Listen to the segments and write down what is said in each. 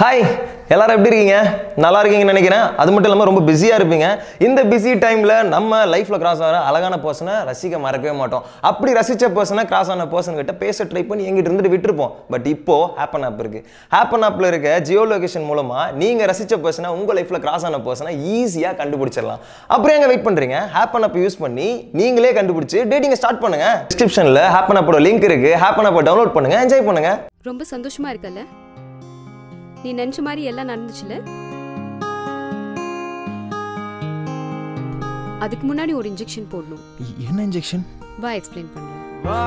Hi எல்லாரும் எப்படி இருக்கீங்க? நல்லா இருக்கீங்கன்னு நினைக்கிறேன். அது மட்டும் இல்லாமல் ரொம்ப பிஸியாக இருப்பீங்க. இந்த பிஸி டைமில் நம்ம லைஃப்பில் கிராஸ் ஆகிற அழகான பர்சனை ரசிக்க மறக்கவே மாட்டோம். அப்படி ரசித்த பர்சனை கிராஸ் ஆன பர்சன் கிட்ட பேச ட்ரை பண்ணி எங்கிட்ட இருந்துட்டு விட்டுருப்போம். பட் இப்போ ஹேப்பன் ஆப் இருக்குது ஹேப்பன் ஆப்பில் இருக்க ஜியோ லொகேஷன் மூலமாக நீங்கள் ரசித்த பர்சனை உங்கள் லைஃப்பில் கிராஸ் ஆன பர்சனை ஈஸியாக கண்டுபிடிச்சிடலாம். அப்புறம் எங்கே வெயிட் பண்ணுறீங்க ஹேப்பன் ஆப் யூஸ் பண்ணி நீங்களே கண்டுபிடிச்சி டேட்டிங்கை ஸ்டார்ட் பண்ணுங்க. டிஸ்கிரிப்ஷனில் ஹேப்பன் ஆப்போட லிங்க் இருக்குது ஹேப்பன் ஆப்பை டவுன்லோட் பண்ணுங்கள் என்ஜாய் பண்ணுங்க. ரொம்ப சந்தோஷமாக இருக்குல்ல? நீ நினைச்ச மாதிரி எல்லாம் நடந்துச்சுல? அதுக்கு முன்னாடி ஒரு இன்ஜெக்ஷன் போடணும். என்ன இன்ஜெக்ஷன் வா எக்ஸ்பிளைன் பண்றேன். வா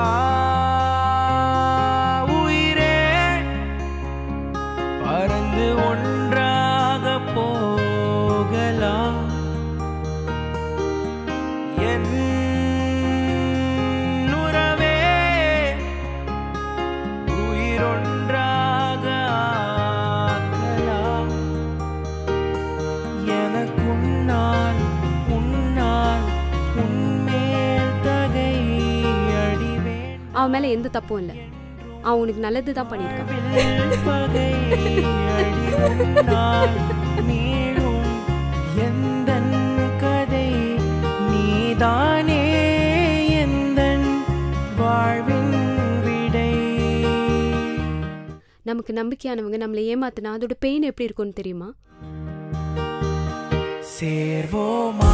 உயிரே. பறந்து ஒன்றாக போகலாம். என் அவன் மேலே எந்த தப்பும் இல்லை. அவன் உனக்கு நல்லது தான் பண்ணியிருக்கான். கதை நீதானே வாழ்வின் விடை நமக்கு நம்பிக்கையானவங்க நம்மளை ஏமாத்தினா அதோட பெயின் எப்படி இருக்கும்னு தெரியுமா? சேர்வோமா?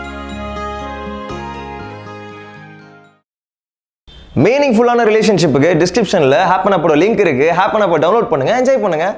மீனிங்ஃபுல்லான ரிலேஷன்ஷிப்புக்கு டிஸ்கிரிப்ஷனில் ஹேப்பன் அப்போட லிங்க் இருக்குது ஹேப்பன் அப்போ டவுன்லோட் பண்ணுங்கள் என்ஜாய் பண்ணுங்கள்